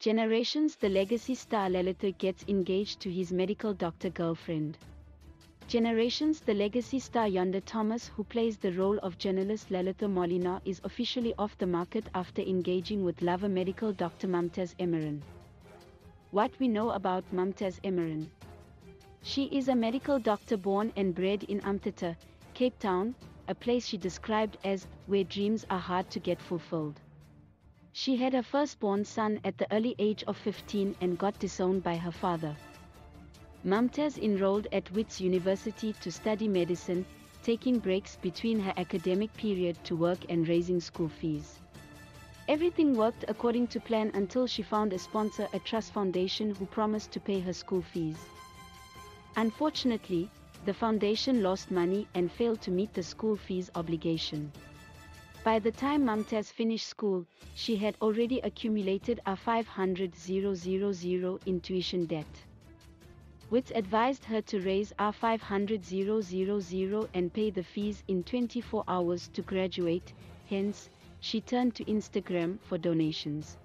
Generations The legacy star Lelethu gets engaged to his medical doctor girlfriend. Generations The legacy star Yonda Thomas who plays the role of journalist Lelethu Malinga is officially off the market after engaging with lover medical doctor Mumtaaz Emeran. What we know about Mumtaaz Emeran. She is a medical doctor born and bred in Umthata, Cape Town, a place she described as where dreams are hard to get fulfilled. She had her firstborn son at the early age of 15 and got disowned by her father. Mumtaaz enrolled at Wits University to study medicine, taking breaks between her academic period to work and raising school fees. Everything worked according to plan until she found a sponsor, a trust foundation who promised to pay her school fees. Unfortunately, the foundation lost money and failed to meet the school fees obligation. By the time Mumtaaz finished school, she had already accumulated a 500,000 in tuition debt. Wits advised her to raise a 500,000 and pay the fees in 24 hours to graduate, hence, she turned to Instagram for donations.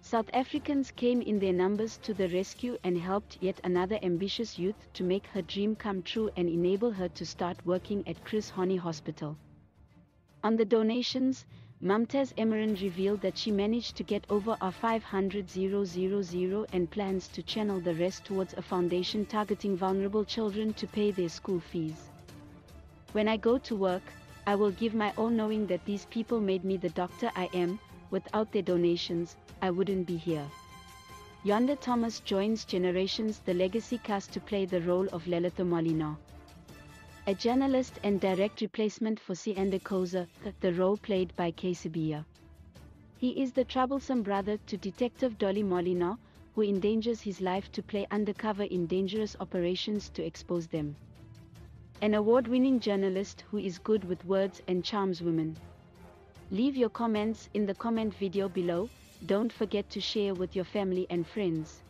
South Africans came in their numbers to the rescue and helped yet another ambitious youth to make her dream come true and enable her to start working at Chris Hani Hospital. On the donations, Mumtaaz Emeran revealed that she managed to get over a 500,000 and plans to channel the rest towards a foundation targeting vulnerable children to pay their school fees. When I go to work, I will give my all knowing that these people made me the doctor I am, without their donations, I wouldn't be here. Yonda Thomas joins Generations the legacy cast to play the role of Lelethu Malinga a journalist and direct replacement for Sianda Khoza, the role played by Kesibia. He is the troublesome brother to Detective Dolly Malinga, who endangers his life to play undercover in dangerous operations to expose them. An award-winning journalist who is good with words and charms women. Leave your comments in the comment video below, don't forget to share with your family and friends.